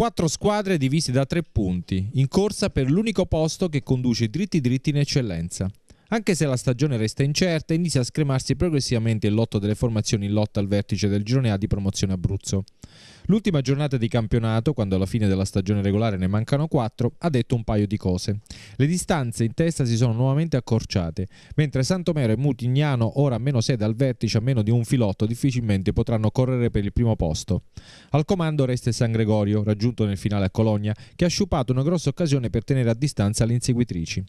Quattro squadre divise da tre punti, in corsa per l'unico posto che conduce dritti dritti in eccellenza. Anche se la stagione resta incerta, inizia a scremarsi progressivamente il lotto delle formazioni in lotta al vertice del girone A di promozione Abruzzo. L'ultima giornata di campionato, quando alla fine della stagione regolare ne mancano quattro, ha detto un paio di cose. Le distanze in testa si sono nuovamente accorciate, mentre Santomero e Mutignano, ora a meno 6 dal vertice, a meno di un filotto, difficilmente potranno correre per il primo posto. Al comando resta il San Gregorio, raggiunto nel finale a Cologna, che ha sciupato una grossa occasione per tenere a distanza le inseguitrici.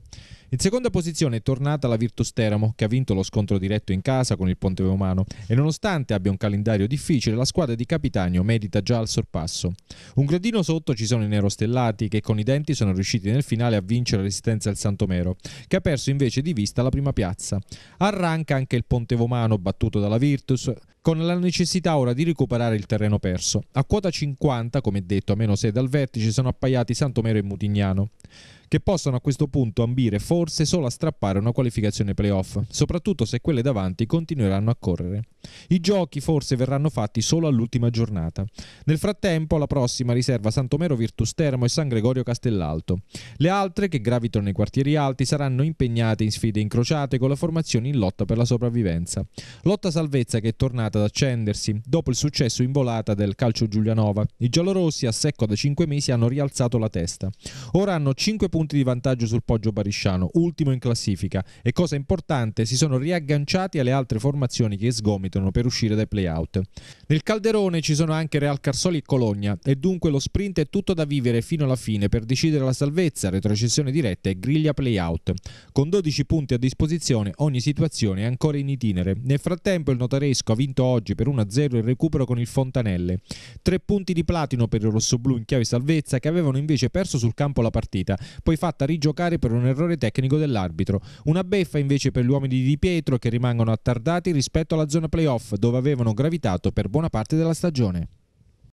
In seconda posizione è tornata la Virtus Teramo, che ha vinto lo scontro diretto in casa con il Ponte Veumano e nonostante abbia un calendario difficile, la squadra di Capitagno medita già al sorpasso. Un gradino sotto ci sono i nerostellati che con i denti sono riusciti nel finale a vincere la resistenza del Santomero, che ha perso invece di vista la prima piazza. Arranca anche il Ponte Vomano battuto dalla Virtus, con la necessità ora di recuperare il terreno perso. A quota 50, come detto, a meno 6 dal vertice, sono appaiati Santomero e Mutignano che possano a questo punto ambire forse solo a strappare una qualificazione playoff, soprattutto se quelle davanti continueranno a correre. I giochi forse verranno fatti solo all'ultima giornata. Nel frattempo la prossima riserva Santomero Virtus Termo e San Gregorio Castellalto. Le altre, che gravitano nei quartieri alti, saranno impegnate in sfide incrociate con la formazione in lotta per la sopravvivenza. Lotta salvezza che è tornata ad accendersi dopo il successo in volata del calcio Giulianova. I giallorossi a secco da 5 mesi hanno rialzato la testa. Ora hanno 5 punti punti di vantaggio sul Poggio Barisciano, ultimo in classifica, e cosa importante, si sono riagganciati alle altre formazioni che sgomitano per uscire dai play-out. Nel calderone ci sono anche Real Carsoli e Cologna, e dunque lo sprint è tutto da vivere fino alla fine per decidere la salvezza, retrocessione diretta e griglia play-out. Con 12 punti a disposizione, ogni situazione è ancora in itinere. Nel frattempo il Notaresco ha vinto oggi per 1-0 il recupero con il Fontanelle. Tre punti di platino per il rossoblù in chiave salvezza che avevano invece perso sul campo la partita, poi poi fatta rigiocare per un errore tecnico dell'arbitro. Una beffa invece per gli uomini di Pietro che rimangono attardati rispetto alla zona playoff dove avevano gravitato per buona parte della stagione.